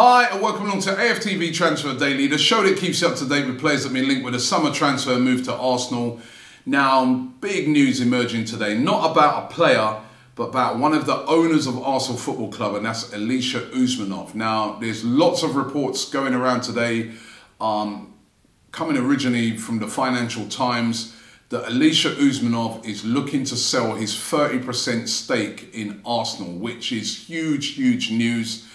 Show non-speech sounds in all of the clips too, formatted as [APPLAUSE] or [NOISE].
Hi, and welcome along to AFTV Transfer Daily, the show that keeps you up to date with players that have been linked with a summer transfer move to Arsenal. Now, big news emerging today, not about a player, but about one of the owners of Arsenal Football Club, and that's Alisher Usmanov. Now, there's lots of reports going around today, um, coming originally from the Financial Times, that Alisher Usmanov is looking to sell his 30% stake in Arsenal, which is huge, huge news.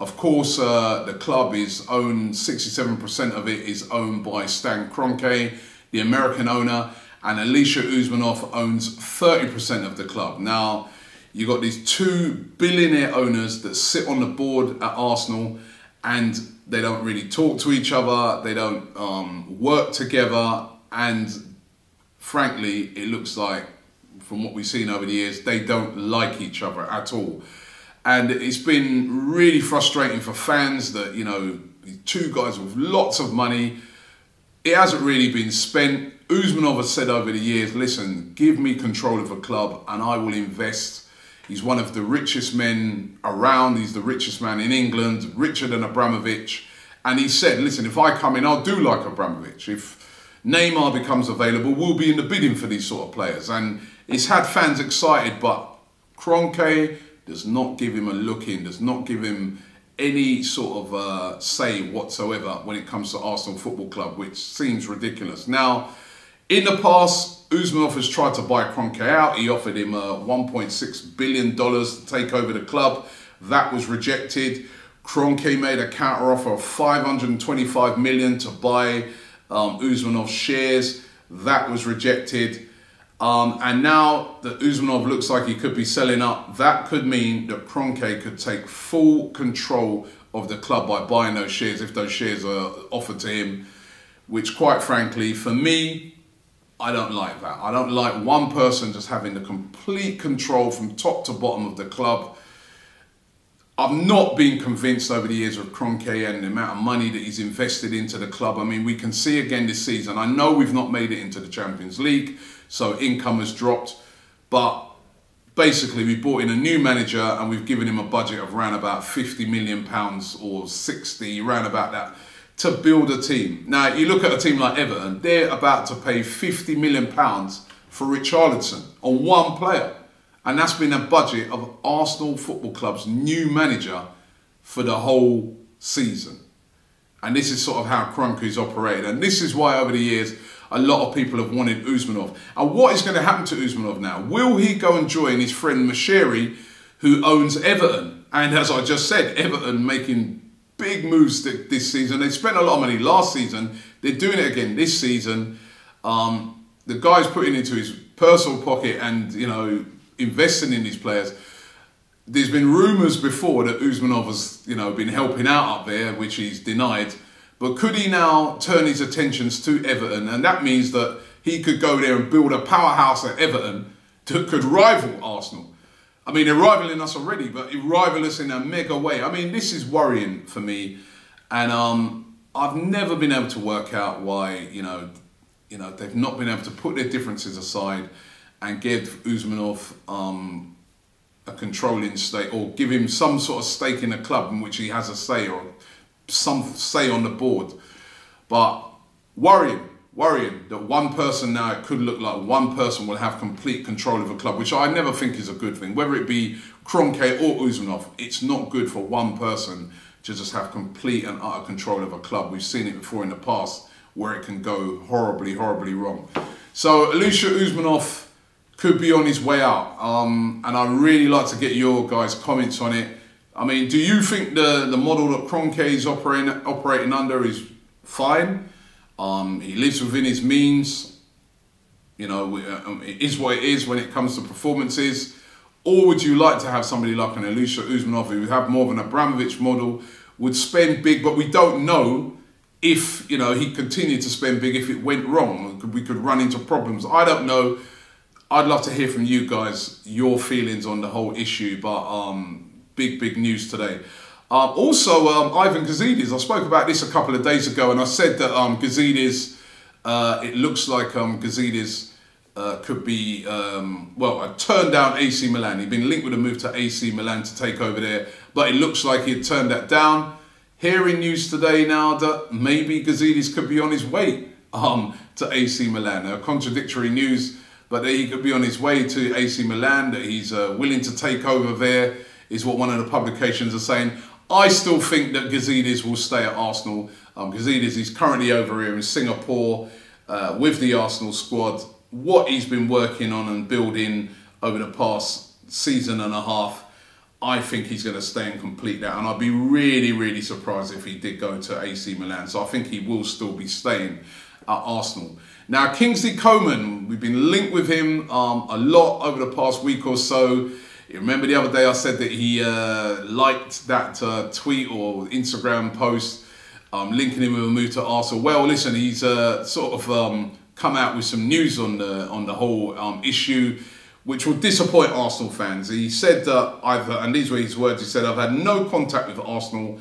Of course, uh, the club is owned, 67% of it is owned by Stan Kroenke, the American owner, and Alisher Usmanov owns 30% of the club. Now, you've got these two billionaire owners that sit on the board at Arsenal and they don't really talk to each other, they don't um, work together, and frankly, it looks like, from what we've seen over the years, they don't like each other at all. And it's been really frustrating for fans that, you know, two guys with lots of money, it hasn't really been spent. Usmanov has said over the years, listen, give me control of a club and I will invest. He's one of the richest men around. He's the richest man in England, richer than Abramovich. And he said, listen, if I come in, I'll do like Abramovich. If Neymar becomes available, we'll be in the bidding for these sort of players. And it's had fans excited, but Kroenke, does not give him a look in, does not give him any sort of uh, say whatsoever when it comes to Arsenal Football Club, which seems ridiculous. Now, in the past, Usmanov has tried to buy Kroenke out. He offered him uh, $1.6 billion to take over the club. That was rejected. Kroenke made a counter offer of 525 million to buy um, Usmanov's shares. That was rejected. Um, and now that Usmanov looks like he could be selling up, that could mean that Kroenke could take full control of the club by buying those shares if those shares are offered to him, which quite frankly, for me, I don't like that. I don't like one person just having the complete control from top to bottom of the club. I've not been convinced over the years of Kroenke and the amount of money that he's invested into the club. I mean, we can see again this season. I know we've not made it into the Champions League, so income has dropped. But basically, we brought in a new manager and we've given him a budget of around about 50 million pounds or 60, around about that, to build a team. Now, you look at a team like Everton, they're about to pay 50 million pounds for Richarlison on one player. And that's been a budget of Arsenal Football Club's new manager for the whole season. And this is sort of how Kroenke's operated. And this is why over the years, a lot of people have wanted Usmanov. And what is going to happen to Usmanov now? Will he go and join his friend Moshiri, who owns Everton? And as I just said, Everton making big moves this season. They spent a lot of money last season. They're doing it again this season. Um, the guy's putting into his personal pocket and, you know, investing in these players. There's been rumours before that Usmanov has, you know, been helping out up there, which he's denied. But could he now turn his attentions to Everton? And that means that he could go there and build a powerhouse at Everton that could rival Arsenal. I mean, they're rivaling us already, but rival us in a mega way. I mean, this is worrying for me. And um, I've never been able to work out why, you know, you know, they've not been able to put their differences aside and give Usmanov um, a controlling stake or give him some sort of stake in a club in which he has a say or some say on the board. But worrying, worrying that one person now, it could look like one person will have complete control of a club, which I never think is a good thing. Whether it be Kroenke or Usmanov, it's not good for one person to just have complete and utter control of a club. We've seen it before in the past where it can go horribly, horribly wrong. So Alisher Usmanov could be on his way out. Um, and I'd really like to get your guys' comments on it. I mean, do you think the, the model that Kroenke is operating, operating under is fine? Um, he lives within his means. You know, um, it is what it is when it comes to performances. Or would you like to have somebody like an Alisher Usmanov who would have more of an Abramovich model, would spend big, but we don't know if, you know, he continued to spend big if it went wrong. We could run into problems. I don't know. I'd love to hear from you guys your feelings on the whole issue, but um, big, big news today. Um, also, um, Ivan Gazidis, I spoke about this a couple of days ago, and I said that um, Gazidis, uh, it looks like um, Gazidis uh, could be, um, well, I turned down AC Milan. He'd been linked with a move to AC Milan to take over there, but it looks like he had turned that down. Hearing news today now that maybe Gazidis could be on his way um, to AC Milan. Now, contradictory news, but that he could be on his way to AC Milan, that he's uh, willing to take over there, is what one of the publications are saying. I still think that Gazidis will stay at Arsenal. Um, Gazidis is currently over here in Singapore uh, with the Arsenal squad. What he's been working on and building over the past season and a half I think he's going to stay and complete that. And I'd be really, really surprised if he did go to AC Milan. So I think he will still be staying at Arsenal. Now, Kingsley Coman, we've been linked with him um, a lot over the past week or so. Remember the other day I said that he uh, liked that uh, tweet or Instagram post um, linking him with a move to Arsenal. Well, listen, he's uh, sort of um, come out with some news on the on the whole um, issue which will disappoint Arsenal fans. He said that I've, and these were his words, he said, I've had no contact with Arsenal.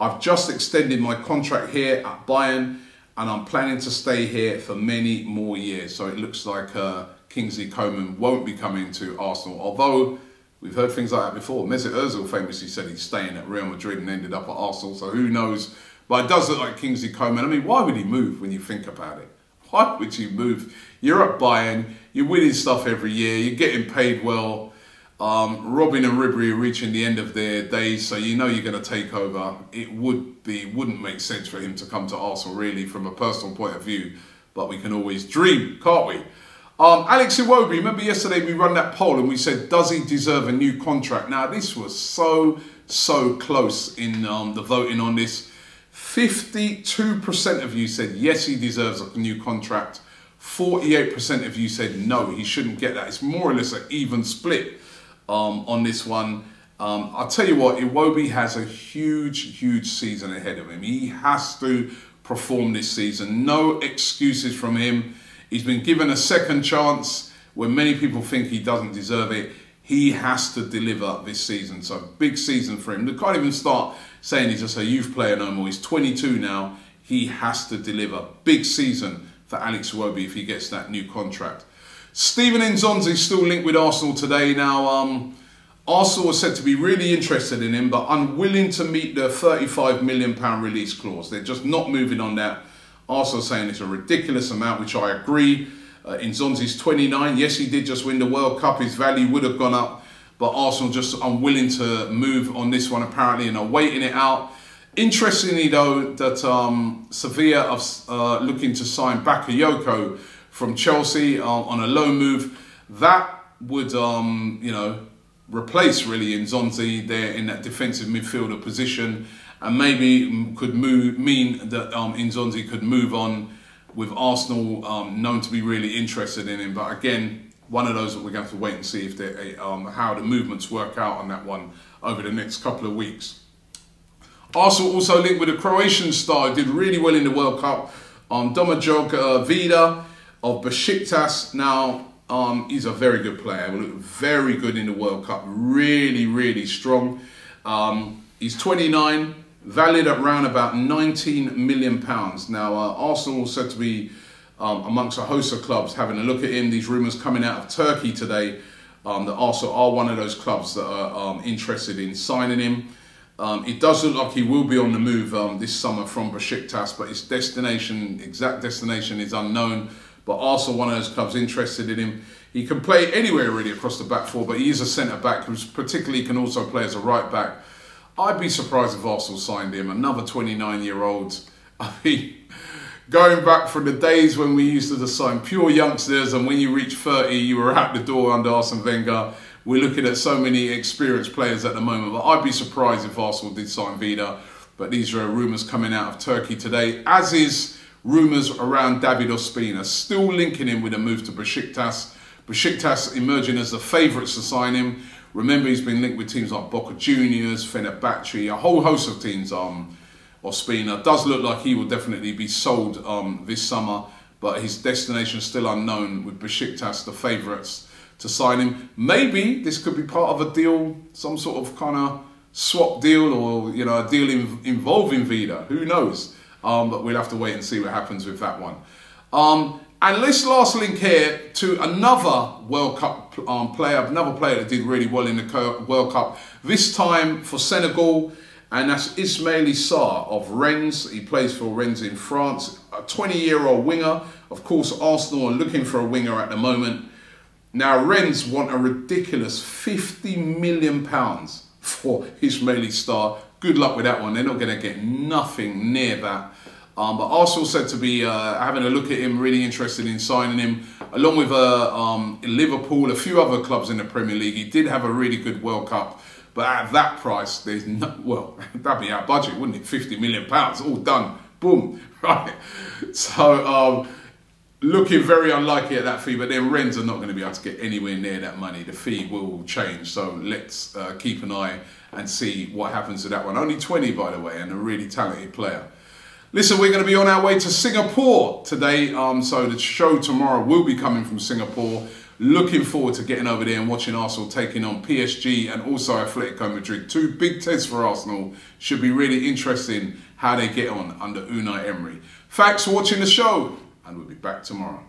I've just extended my contract here at Bayern and I'm planning to stay here for many more years. So it looks like uh, Kingsley Coman won't be coming to Arsenal, although we've heard things like that before. Mesut Ozil famously said he's staying at Real Madrid and ended up at Arsenal, so who knows. But it does look like Kingsley Coman. I mean, why would he move when you think about it? [LAUGHS] Why would you move? You're at Bayern, you're winning stuff every year, you're getting paid well. Um, Robben and Ribery are reaching the end of their days, so you know you're going to take over. It would be wouldn't make sense for him to come to Arsenal, really, from a personal point of view. But we can always dream, can't we? Um, Alex Iwobi, remember yesterday we run that poll and we said, does he deserve a new contract? Now, this was so, so close in um, the voting on this. 52% of you said yes, he deserves a new contract. 48% of you said no, he shouldn't get that. It's more or less an even split um, on this one. Um, I'll tell you what, Iwobi has a huge, huge season ahead of him. He has to perform this season. No excuses from him. He's been given a second chance when many people think he doesn't deserve it. He has to deliver this season. So big season for him. They can't even start saying he's just a youth player no more. He's 22 now. He has to deliver. Big season for Alex Iwobi if he gets that new contract. Steven Nzonzi is still linked with Arsenal today. Now, um, Arsenal was said to be really interested in him, but unwilling to meet the £35 million release clause. They're just not moving on that. Arsenal saying it's a ridiculous amount, which I agree. Uh, Nzonzi's 29. Yes, he did just win the World Cup. His value would have gone up but Arsenal just unwilling to move on this one apparently and are waiting it out. Interestingly, though, that um, Sevilla are uh, looking to sign Bakayoko from Chelsea uh, on a loan move. That would, um, you know, replace really in Zonzi there in that defensive midfielder position, and maybe could move mean that um, Nzonzi could move on with Arsenal um, known to be really interested in him. But again, one of those that we're going to have to wait and see if they, um, how the movements work out on that one over the next couple of weeks. Arsenal also linked with a Croatian star who did really well in the World Cup, um, Domagoj uh, Vida of Besiktas. Now, um, he's a very good player, very good in the World Cup, really, really strong. Um, he's 29, valued at around about 19 million pounds. Now, uh, Arsenal said to be um, amongst a host of clubs having a look at him. These rumours coming out of Turkey today um, that also are one of those clubs that are um, interested in signing him. Um, it does look like he will be on the move um, this summer from Besiktas, but his destination, exact destination, is unknown. But also one of those clubs interested in him. He can play anywhere really across the back four, but he is a centre back who particularly can also play as a right back. I'd be surprised if Arsenal signed him. Another 29 year old. I mean, going back from the days when we used to sign pure youngsters and when you reach 30 you were out the door under Arsene Wenger. We're looking at so many experienced players at the moment, but I'd be surprised if Arsenal did sign Vida. But these are rumours coming out of Turkey today, as is rumours around David Ospina, still linking him with a move to Besiktas. Besiktas emerging as the favourites to sign him. Remember, he's been linked with teams like Boca Juniors, Fenerbahce, a whole host of teams. Um, Ospina. Does look like he will definitely be sold um, this summer, but his destination is still unknown with Besiktas, the favourites, to sign him. Maybe this could be part of a deal, some sort of kind of swap deal or, you know, a deal in, involving Vida. Who knows? Um, but we'll have to wait and see what happens with that one. Um, and let's last link here to another World Cup um, player, another player that did really well in the World Cup. This time for Senegal, and that's Ismaila Sarr of Rennes. He plays for Rennes in France, a 20 year old winger. Of course, Arsenal are looking for a winger at the moment. Now, Rennes want a ridiculous 50 million pounds for Ismaila Sarr. Good luck with that one. They're not going to get nothing near that. Um, but Arsenal said to be uh, having a look at him, really interested in signing him, along with uh, um, Liverpool, a few other clubs in the Premier League. He did have a really good World Cup, but at that price, there's no, well, [LAUGHS] that'd be our budget, wouldn't it? 50 million pounds, all done, boom, [LAUGHS] right? So, um, looking very unlikely at that fee, but then Rennes are not going to be able to get anywhere near that money. The fee will change, so let's uh, keep an eye and see what happens to that one. Only 20, by the way, and a really talented player. Listen, we're going to be on our way to Singapore today. Um, so the show tomorrow will be coming from Singapore. Looking forward to getting over there and watching Arsenal taking on PSG and also Atletico Madrid. Two big tests for Arsenal. Should be really interesting how they get on under Unai Emery. Thanks for watching the show, and we'll be back tomorrow.